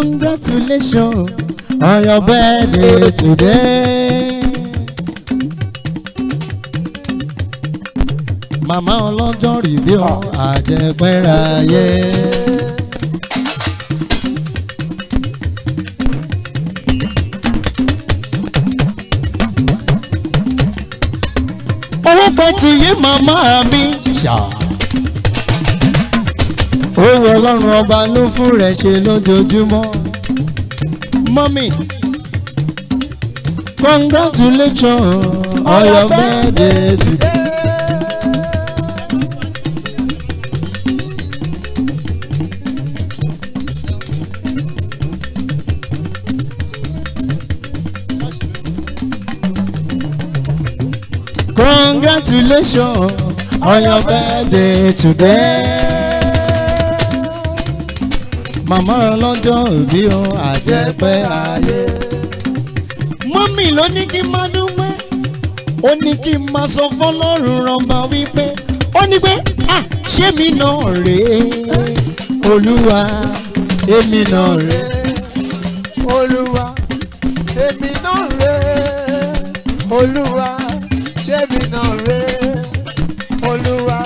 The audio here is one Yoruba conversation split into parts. Congratulations on your birthday today. Màmá ọlọ́jọ́ rìbí ọ àjẹpẹ́ra yẹ. Orúkọ tìyí màmá mi ṣáà owó ọlọ́run ọba ló fún rẹ̀ ṣe lójoojúmọ́ mọ́mì congratulations on your birthday today. Congratulations on your birthday today màmá ọlọ́jọ́ òbí o àjẹpẹ́ ayé. mọ́mì ló ní kí n máa dúpẹ́ ó ní kí n máa sọ fọlọ́run rọ̀mà wípé ó ní pé ṣé mi náà rèé olúwa èmi náà rèé olúwa èmi náà rèé olúwa ṣébi náà rèé olúwa.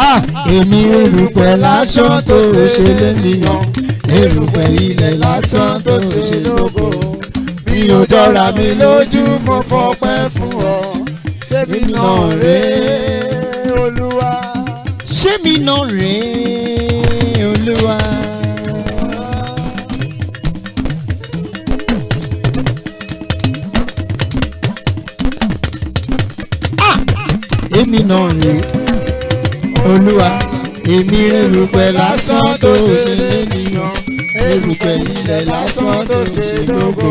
èmi olùpẹ̀ lásán tó ṣe lẹ́nìyàn erùpẹ̀ ilẹ̀ lásán tó ṣe lógo bí o jọra mi lójú mo fọpẹ́ fún ọ ṣémi náà rèé olúwa. ṣémi náà rèé olúwa. èmi náà rèé olúwa èmi erùpẹ̀ lásán tó ṣe lé ní erùpẹ̀ ilẹ̀ lásán tó ṣe lógo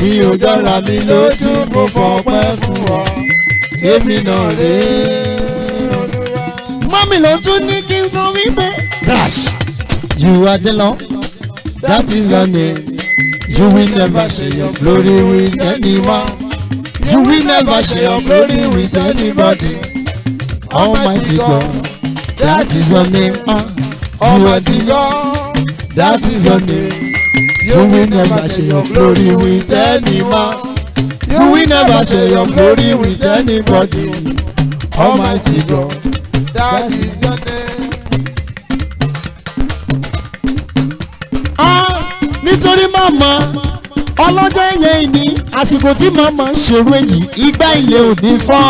mi ò jọra mi lójú mo fọpẹ́ fún ọ èmi náà rèé. mọ́mí ló tún ní kí n sọ wípé. dash you are the law that is your name you will never share your glory with anyone you will never share your glory with anybody almighty God that is your name ah you are the law. That is your name. You will never share your glory with anyone. You will never share your glory with anybody. Almighty God, that is your name. Ah, nítorí màmá ọlọ́jọ́ ẹ̀yẹ ìní àsìkò tí màmá ń ṣerú èyí igbá ilé ò ní fọ́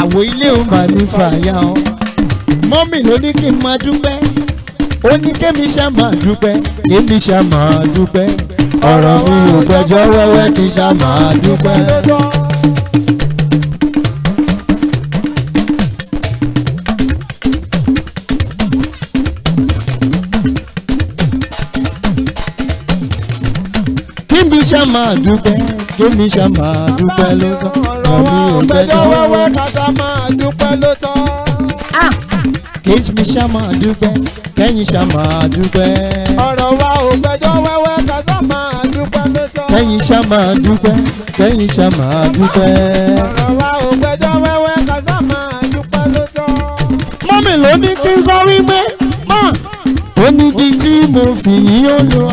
àwo ilé ò máa ní fàyà ọ́ mọ́mì ló ní kí n máa dúpẹ́ ó ní kémi ṣàmà dúpẹ́ kémi ṣàmà dúpẹ́ ọ̀rọ̀ mi ò gbẹ́jọ́ wẹ́wẹ́ kí ṣàmà dúpẹ́. kémi ṣàmà dúpẹ́ kémi ṣàmà dúpẹ́ lọ́gán ọ̀rọ̀ mi ò gbẹ́jọ́ wẹ́wẹ́ kí ṣàmà kíṣmi ṣàmà dúpẹ́ kẹ́yìn ṣàmà dúpẹ́. ọ̀rọ̀ wa ò gbẹjọ́ wẹ́wẹ́ ká ṣàmà dúpẹ́ lójọ́. kẹ́yìn ṣàmà dúpẹ́ kẹ́yìn ṣàmà dúpẹ́. ọ̀rọ̀ wa ò gbẹjọ́ wẹ́wẹ́ ká ṣàmà dúpẹ́ lójọ́. mọ́mì ló ní kí n sọ wípé mọ́ ó níbi tí mo fi yín ó lọ.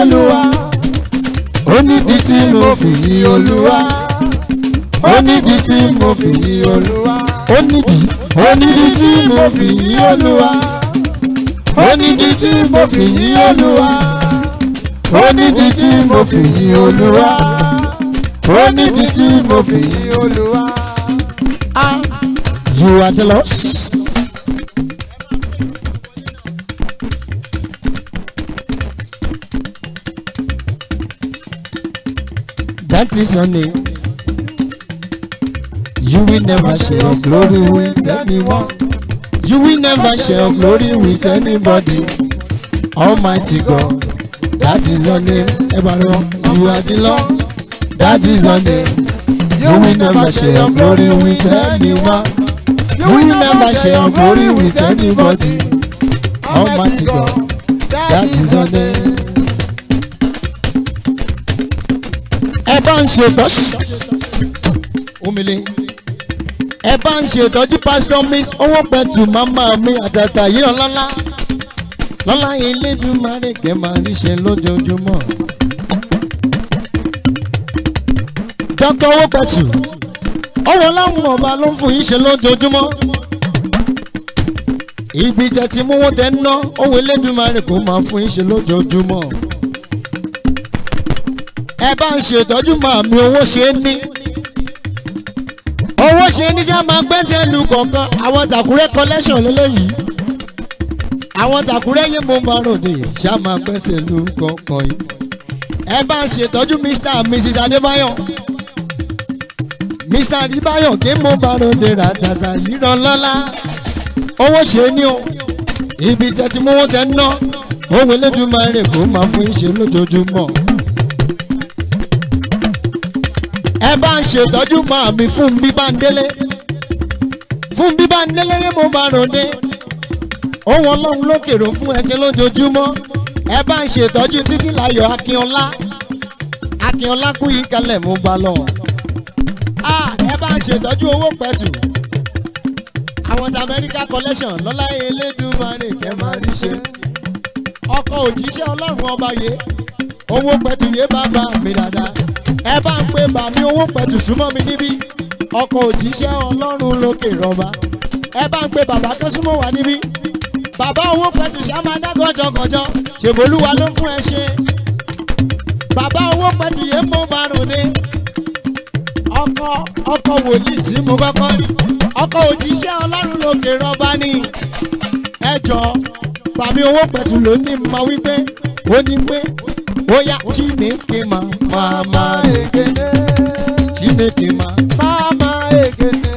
olúwa ó nídìí tí mo fi yí olúwa ó nídìí tí mo fi yí olúwa ó nídìí ó nídìí tí mo fi yí olúwa ó tí mo fi yí olúwa ó tí mo fi yí olúwa ó tí mo fi yí olúwa. You are the lost. That is your name. You will never share your glory with anyone. You will never share your glory with anybody. Almighty God, that is your name. Ebaron, you are the Lord. That is your name. You will never share your glory with anyone. You will never share your glory with anybody. Almighty God, that is your name. ẹ bá ń ṣètọ́jú omele ẹ bá ń ṣètọ́jú pásítọ̀ miss owó pẹ̀tù màmá mi àtàtà yìí ọ̀lọ́lá lọ́lá ilé bí márèké máa ń ṣe lójoojúmọ́. dọ́kọ̀ owó pẹ̀tù ọ̀rọ̀ láwọn ọba ló ń fún yín ṣe lójoojúmọ́. ibi jẹ́ ti mú wọ́n tẹ́ ń ná owó ilé bí márèké máa fún yín ṣe lójoojúmọ́ ẹ bá ń ṣètọ́jú màmí owó ṣe ní owó ṣe ní ṣá máa gbẹ́sẹ̀ lu kọ̀ọ̀kan àwọn tàkúrẹ́ collection lélẹ́yìí àwọn tàkúrẹ́ yìí mo máa ròde ṣá máa gbẹ́sẹ̀ lu kọ̀ọ̀kan yìí ẹ bá ń ṣètọ́jú Mr and Mrs Adébáyọ̀ Mr Adébáyọ̀ kí mo bá ròde ràtàtà yìí rán lọ́lá owó ṣe ní o ibi tẹ́tí mú wọn tẹ́ ń ná owó elédùnmáà rè kó máa fún ìṣe lójoojúmọ́. ẹ bá ń ṣètọ́jú màmí fún bíbá ń délé fún bíbá ń délé ni mo bá ròde ohun ọlọ́run ló kèrò fún ẹṣẹ lójoojúmọ́ ẹ bá ń ṣètọ́jú títí láyọ̀ akínọlá akínọlá kú yìí kalẹ̀ mo gbà lọ ẹ bá ń ṣètọ́jú owó pẹ̀tù àwọn ti America collection lọ́lá elédùnmarè kẹ́ máa rí ṣe ọkọ̀ òjíṣẹ́ ọlọ́run ọba yìí owó pẹ̀tù yé bàbá mi dáadáa ẹ bá ń pe bàmí owó pẹ̀tù súnmọ́ mi níbí ọkọ̀ òjíṣẹ́ ọlọ́run lókè rọba ẹ bá ń pe bàbá kan súnmọ́ wà níbí bàbá owó pẹ̀tù sáma dágọ́jọgọ́jọ ṣèbólúwa ló fún ẹ ṣe bàbá owó pẹ̀tù yé mú márùn ni ọkọ̀ ọkọ̀ wòlíì tí mo kọ́kọ́ rí ọkọ̀ òjíṣẹ́ ọlọ́run lókè rọba ni ẹ jọ bàmí owó pẹ̀tù ló ní ma wípé ó ní pé oya chineke ma mama ekene chineke ma mama ekene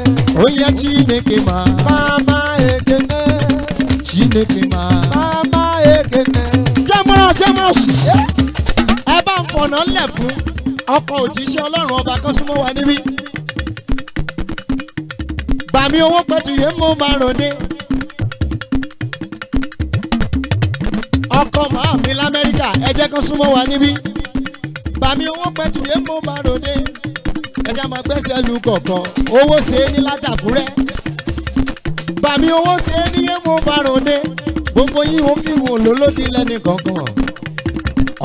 oya chineke ma mama ekene chineke ma mama ekene. jẹ́mọ́ra jẹ́mọ́ ẹ bá ń fọ̀nà lẹ̀ fún ọkọ̀ òjíṣẹ́ ọlọ́run ọba kan súnmọ́ wa níbí bàmí owó pẹ̀tù yẹn mú bá ròde. ọkọ màá mi lamẹ́ríkà ẹ jẹ́ kan súnmọ́ wa níbí bàmí owó pẹ̀tù yé mo máa ròde ẹja máa gbẹ́sẹ̀ lu kọ̀ọ̀kan owó ṣe é ní látàkúrẹ́ bàmí owó ṣe é ní yé mo máa ròde gbogbo yín ó kí wò lólódì lẹ́ni kankan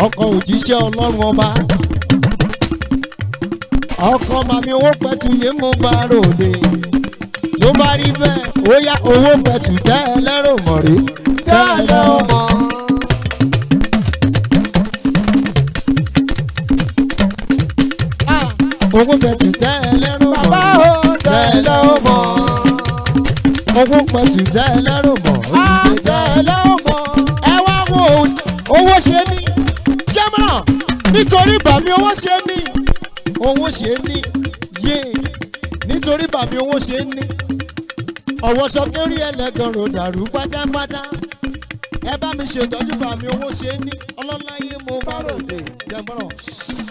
ọkọ òjíṣẹ́ ọlọ́run ọba ọkọ màmí owó pẹ̀tù yé mo máa ròde tó bá rí bẹ́ẹ̀ ó yá owó pẹ̀tù tẹ́ ẹ lẹ́rò mọ̀rí tẹ́ ẹ lọ́mọ. ogún pẹ̀tù tẹ́ ẹ lẹ́rù bọ̀ bàbá o tẹ́ ẹ lẹ́rù bọ̀ ogún pẹ̀tù tẹ́ ẹ lẹ́rù bọ̀ ó ti tẹ́ ẹ lẹ́rù bọ̀. ẹ wá wo owó ṣe ní jẹ́mọ̀ràn nítorí bàmí owó ṣe ní owó ṣe ní yé nítorí bàmí owó ṣe ní ọ̀wọ́ sọkẹ́rì ẹlẹ́gàn rò pátápátá ẹ bá mi ṣètọ́jú bàmí owó ṣe ní ọlọ́láyé mo bá ròde jẹ́mọ̀ràn.